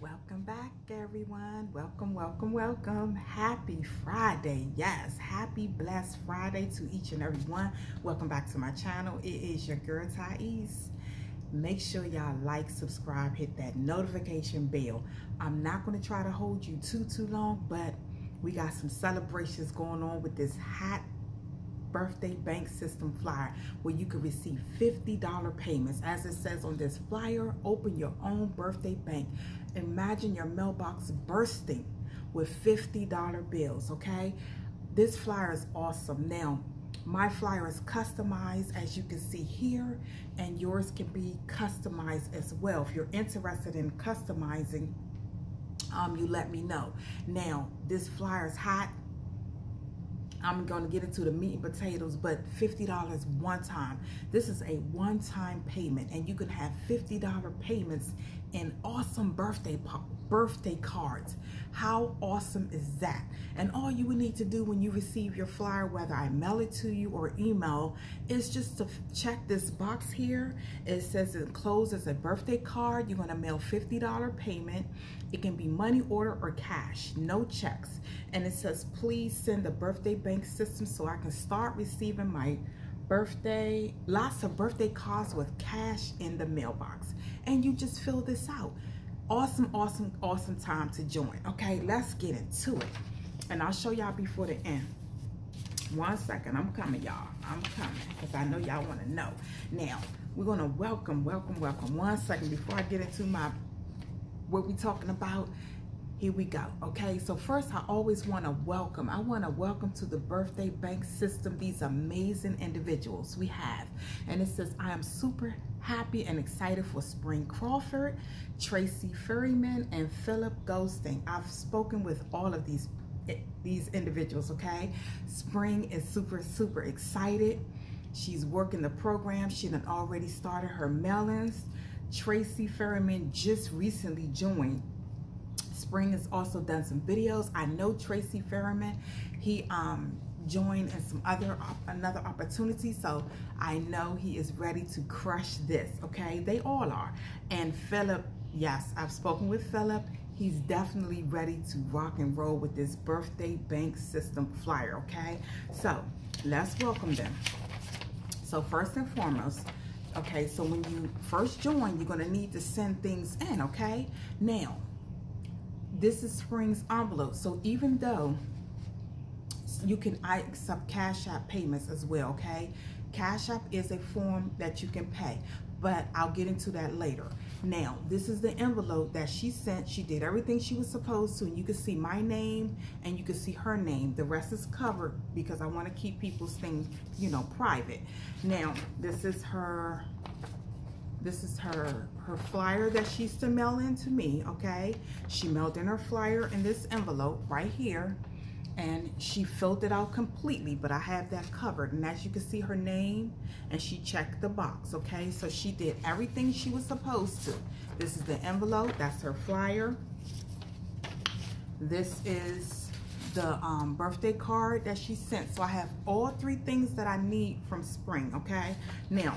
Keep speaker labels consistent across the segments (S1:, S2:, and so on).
S1: Welcome back, everyone. Welcome, welcome, welcome. Happy Friday. Yes, happy blessed Friday to each and every one. Welcome back to my channel. It is your girl, Tyece. Make sure y'all like, subscribe, hit that notification bell. I'm not going to try to hold you too, too long, but we got some celebrations going on with this hot birthday bank system flyer where you can receive $50 payments. As it says on this flyer, open your own birthday bank. Imagine your mailbox bursting with $50 bills, okay? This flyer is awesome. Now, my flyer is customized as you can see here and yours can be customized as well. If you're interested in customizing, um, you let me know. Now, this flyer is hot. I'm going to get into the meat and potatoes, but $50 one time. This is a one-time payment, and you can have $50 payments in awesome birthday birthday cards. How awesome is that? And all you would need to do when you receive your flyer, whether I mail it to you or email, is just to check this box here. It says enclosed as a birthday card. You're gonna mail $50 payment. It can be money order or cash, no checks. And it says, please send the birthday bank system so I can start receiving my birthday, lots of birthday cards with cash in the mailbox. And you just fill this out awesome, awesome, awesome time to join. Okay, let's get into it. And I'll show y'all before the end. One second, I'm coming, y'all. I'm coming because I know y'all want to know. Now, we're going to welcome, welcome, welcome. One second before I get into my what we talking about here we go okay? So first i always want to welcome i want to welcome to the birthday bank system these amazing individuals we have. And it says i am super happy and excited for spring crawford tracy ferryman and philip ghosting i've spoken with all of these eh, these individuals okay? Spring is super super excited. She's working the program. She done already started her melons. Tracy ferryman just recently joined Spring has also done some videos. I know Tracy Ferriman. He um, joined in some other another opportunity so i know he is ready to crush this okay? They all are. And philip yes i've spoken with philip he's definitely ready to rock and roll with this birthday bank system flyer okay? So let's welcome them. So first and foremost okay so when you first join you're going to need to send things in okay? Now this is Spring's envelope. So even though you can I accept Cash App payments as well, okay? Cash App is a form that you can pay, but I'll get into that later. Now, this is the envelope that she sent. She did everything she was supposed to, and you can see my name and you can see her name. The rest is covered because I want to keep people's things, you know, private. Now, this is her this is her, her flyer that she's to mail in to me, okay? She mailed in her flyer in this envelope right here and she filled it out completely, but I have that covered. And as you can see her name and she checked the box, okay? So she did everything she was supposed to. This is the envelope, that's her flyer. This is the um, birthday card that she sent. So I have all three things that I need from spring, okay? Now,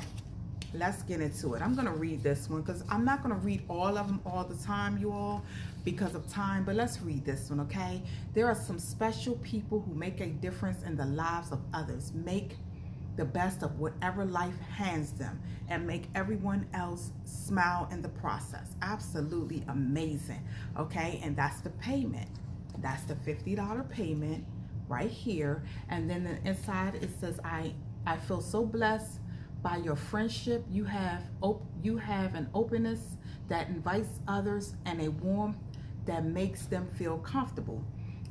S1: let's get into it. I'm going to read this one because I'm not going to read all of them all the time, you all, because of time, but let's read this one, okay? There are some special people who make a difference in the lives of others. Make the best of whatever life hands them and make everyone else smile in the process. Absolutely amazing, okay? And that's the payment. That's the $50 payment right here. And then the inside it says, I, I feel so blessed by your friendship, you have you have an openness that invites others and a warmth that makes them feel comfortable.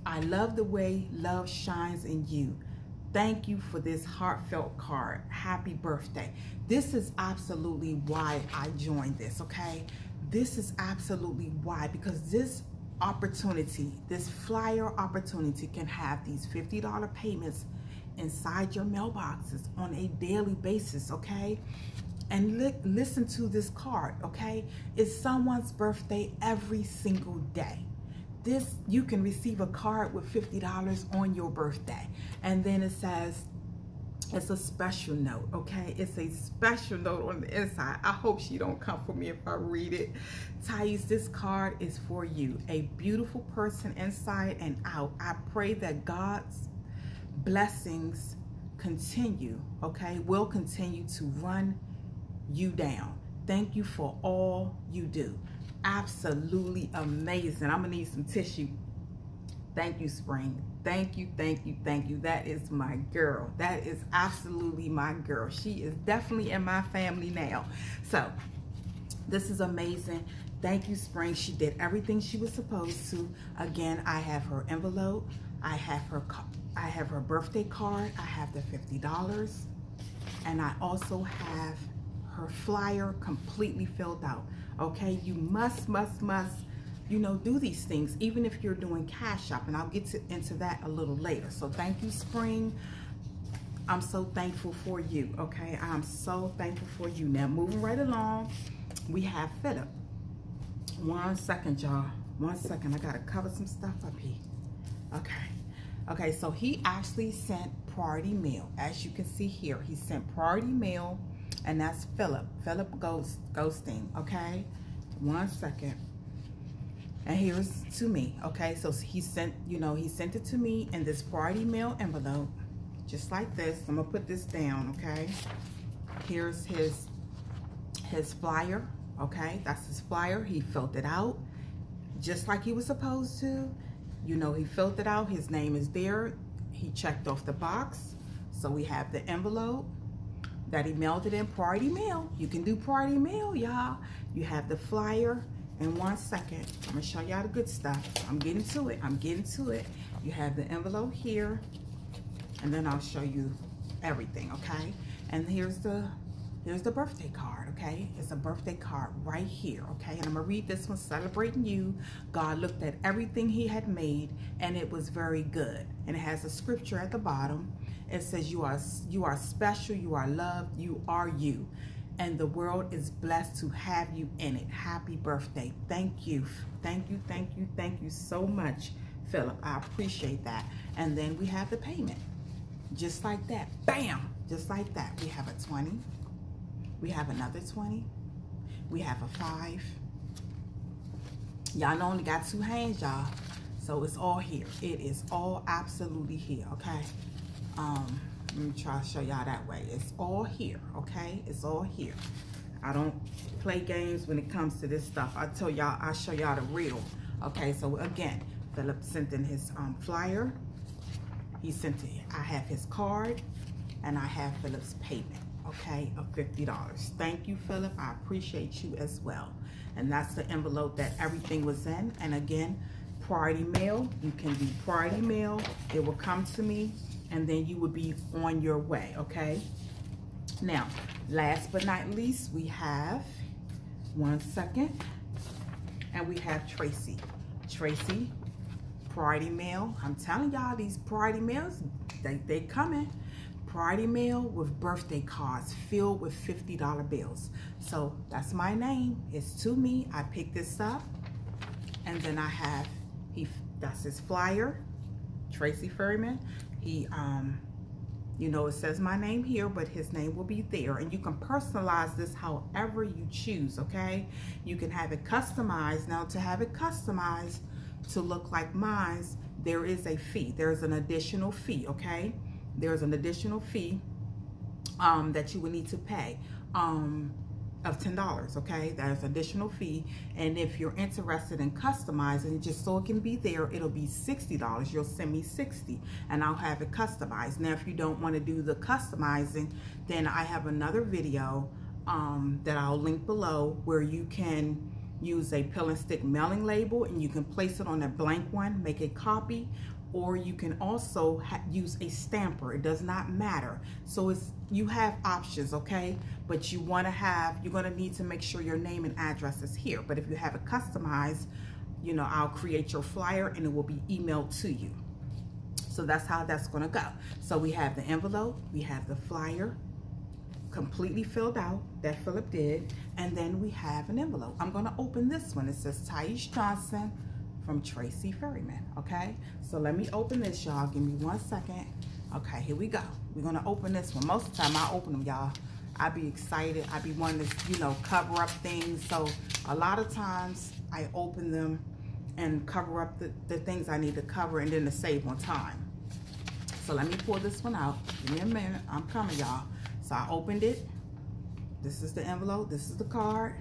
S1: I love the way love shines in you. Thank you for this heartfelt card. Happy birthday. This is absolutely why I joined this, okay? This is absolutely why, because this opportunity, this flyer opportunity can have these $50 payments inside your mailboxes on a daily basis, okay? And li listen to this card, okay? It's someone's birthday every single day. This, you can receive a card with $50 on your birthday. And then it says, it's a special note, okay? It's a special note on the inside. I hope she don't come for me if I read it. Tyece, this card is for you. A beautiful person inside and out. I pray that God's blessings continue, okay? Will continue to run you down. Thank you for all you do. Absolutely amazing. I'm gonna need some tissue. Thank you, Spring. Thank you, thank you, thank you. That is my girl. That is absolutely my girl. She is definitely in my family now. So, this is amazing. Thank you, Spring. She did everything she was supposed to. Again, I have her envelope. I have her I have her birthday card. I have the $50. And I also have her flyer completely filled out. Okay, you must, must, must you know, do these things, even if you're doing cash shopping. I'll get to, into that a little later. So thank you, Spring. I'm so thankful for you, okay? I'm so thankful for you. Now, moving right along, we have Philip. One second, y'all. One second. I got to cover some stuff up here. Okay. Okay, so he actually sent priority mail. As you can see here, he sent priority mail, and that's Philip. Philip Ghost, Ghosting, okay? One second and here's to me okay so he sent you know he sent it to me in this priority mail envelope just like this i'm gonna put this down okay here's his his flyer okay that's his flyer he filled it out just like he was supposed to you know he filled it out his name is there he checked off the box so we have the envelope that he mailed it in priority mail you can do priority mail y'all you have the flyer in one second. I'm gonna show y'all the good stuff. I'm getting to it, I'm getting to it. You have the envelope here, and then I'll show you everything, okay? And here's the here's the birthday card, okay? It's a birthday card right here, okay? And I'm gonna read this one, celebrating you. God looked at everything he had made, and it was very good. And it has a scripture at the bottom. It says, you are, you are special, you are loved, you are you and the world is blessed to have you in it. Happy birthday. Thank you. Thank you, thank you, thank you so much, Philip. I appreciate that. And then we have the payment. Just like that. Bam! Just like that. We have a 20. We have another 20. We have a 5. Y'all only got two hands, y'all. So it's all here. It is all absolutely here, okay? Um, let me try to show y'all that way. It's all here, okay? It's all here. I don't play games when it comes to this stuff. I tell y'all, I show y'all the real. Okay, so again, Philip sent in his um, flyer. He sent it, I have his card, and I have Philip's payment, okay, of $50. Thank you, Philip. I appreciate you as well. And that's the envelope that everything was in. And again, priority mail. You can do priority mail. It will come to me and then you will be on your way, okay? Now, last but not least, we have, one second, and we have Tracy. Tracy, priority mail. I'm telling y'all, these priority mails, they, they coming. Priority mail with birthday cards filled with $50 bills. So that's my name. It's to me. I picked this up. And then I have, he that's his flyer, Tracy Ferryman. He, um, you know, it says my name here, but his name will be there. And you can personalize this however you choose, okay? You can have it customized. Now, to have it customized to look like mine's, there is a fee. There's an additional fee, okay? There's an additional fee um, that you would need to pay. Um, of $10, okay? There's additional fee. And if you're interested in customizing, just so it can be there, it'll be $60. You'll send me 60 and I'll have it customized. Now, if you don't want to do the customizing, then I have another video um, that I'll link below where you can use a pill and stick mailing label and you can place it on a blank one, make a copy, or you can also use a stamper. It does not matter. So it's you have options, okay? But you want to have, you're going to need to make sure your name and address is here. But if you have it customized, you know, I'll create your flyer and it will be emailed to you. So that's how that's going to go. So we have the envelope, we have the flyer completely filled out that Philip did, and then we have an envelope. I'm going to open this one. It says Tyece Johnson from Tracy Ferryman, okay? So let me open this, y'all. Give me one second. Okay, here we go. We're gonna open this one. Most of the time I open them, y'all. I be excited. I be wanting to, you know, cover up things. So a lot of times I open them and cover up the, the things I need to cover and then to save on time. So let me pull this one out. Give me a minute. I'm coming, y'all. So I opened it. This is the envelope. This is the card.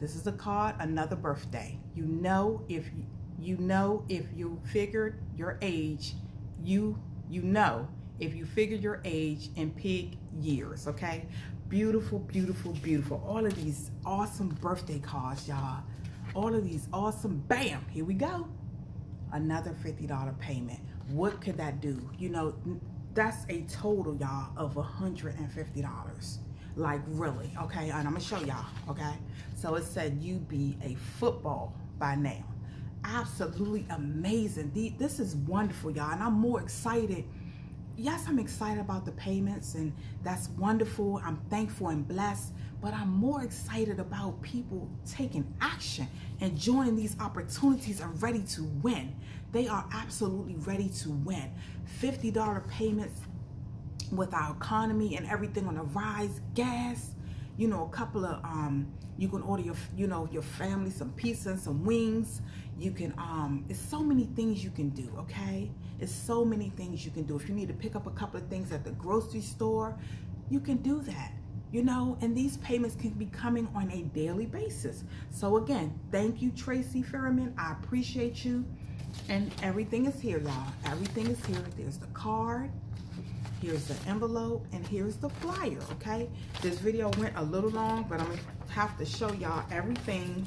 S1: This is the card. Another birthday. You know if you, know if you figured your age, you you know if you figure your age in pig years, okay? Beautiful, beautiful, beautiful. All of these awesome birthday cards, y'all. All of these awesome, bam, here we go. Another $50 payment. What could that do? You know, that's a total, y'all, of $150. Like, really, okay? And I'm gonna show y'all, okay? So it said you be a football by now. Absolutely amazing. This is wonderful, y'all. And I'm more excited yes, I'm excited about the payments and that's wonderful. I'm thankful and blessed, but I'm more excited about people taking action and joining these opportunities and ready to win. They are absolutely ready to win. $50 payments with our economy and everything on the rise, gas, you know, a couple of, um, you can order your, you know, your family some pizza and some wings. You can, um, it's so many things you can do, okay? It's so many things you can do. If you need to pick up a couple of things at the grocery store, you can do that, you know? And these payments can be coming on a daily basis. So again, thank you, Tracy Ferriman. I appreciate you. And everything is here, y'all. Everything is here. There's the card. Here's the envelope and here's the flyer, okay? This video went a little long, but I'm gonna have to show y'all everything.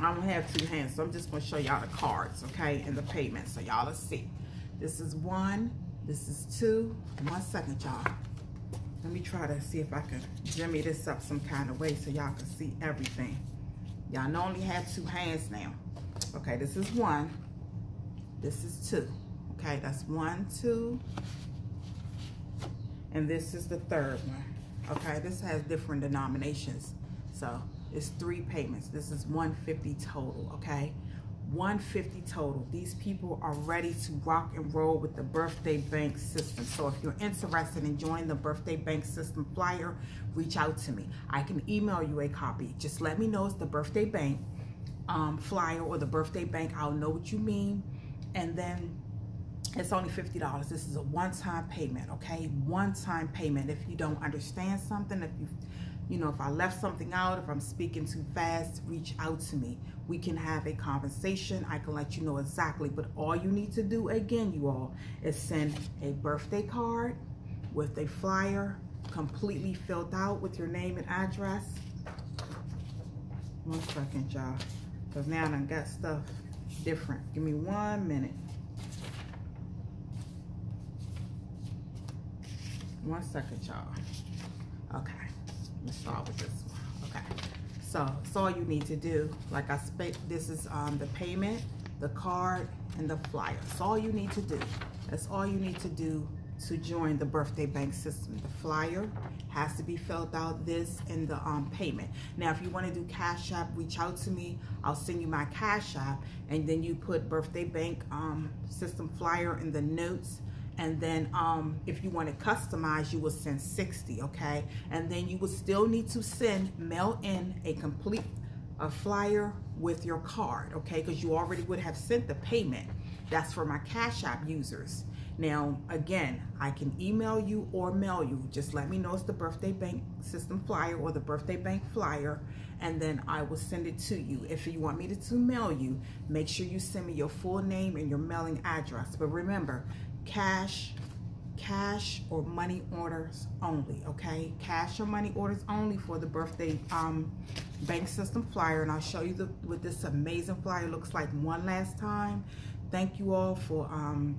S1: I don't have two hands, so I'm just gonna show y'all the cards, okay, and the payment, so y'all let's see. This is one, this is two. One second, y'all. Let me try to see if I can jimmy this up some kind of way so y'all can see everything. Y'all only have two hands now. Okay, this is one. This is two. Okay, that's one, two, and this is the third one. Okay, this has different denominations. So it's three payments. This is 150 total, okay? 150 total. These people are ready to rock and roll with the birthday bank system. So if you're interested in joining the birthday bank system flyer, reach out to me. I can email you a copy. Just let me know it's the birthday bank um, flyer or the birthday bank. I'll know what you mean. And then it's only $50. This is a one-time payment, okay? One-time payment. If you don't understand something, if you, you know, if I left something out, if I'm speaking too fast, reach out to me. We can have a conversation. I can let you know exactly. But all you need to do, again, you all, is send a birthday card with a flyer completely filled out with your name and address. One second, y'all. Because now I got stuff different. Give me one minute. One second, y'all. Okay, let's start with this one. Okay, so that's all you need to do. Like I spent, this is um, the payment, the card, and the flyer. That's all you need to do. That's all you need to do to join the birthday bank system. The flyer has to be filled out, this and the um, payment. Now, if you want to do Cash App, reach out to me. I'll send you my Cash App, and then you put birthday bank um, system flyer in the notes and then um, if you want to customize, you will send 60, okay? And then you will still need to send, mail in a complete a flyer with your card, okay? Because you already would have sent the payment. That's for my Cash App users. Now, again, I can email you or mail you. Just let me know it's the birthday bank system flyer or the birthday bank flyer, and then I will send it to you. If you want me to, to mail you, make sure you send me your full name and your mailing address. But remember, cash, cash or money orders only, okay? Cash or money orders only for the birthday um, bank system flyer. And I'll show you the, what this amazing flyer looks like one last time. Thank you all for, um,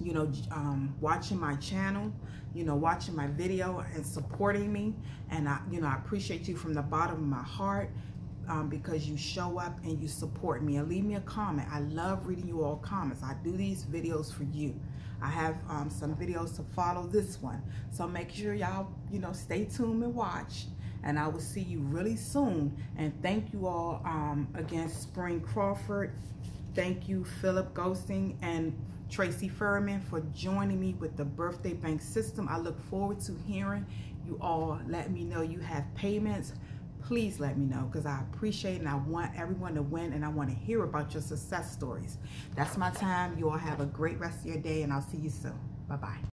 S1: you know, um, watching my channel, you know, watching my video and supporting me. And, I, you know, I appreciate you from the bottom of my heart. Um, because you show up and you support me and leave me a comment. I love reading you all comments. I do these videos for you. I have um, some videos to follow this one. So make sure y'all, you know, stay tuned and watch. And I will see you really soon. And thank you all um, again, Spring Crawford. Thank you, Philip Ghosting and Tracy Furman for joining me with the birthday bank system. I look forward to hearing you all let me know you have payments. Please let me know because I appreciate and I want everyone to win and I want to hear about your success stories. That's my time. You all have a great rest of your day and I'll see you soon. Bye-bye.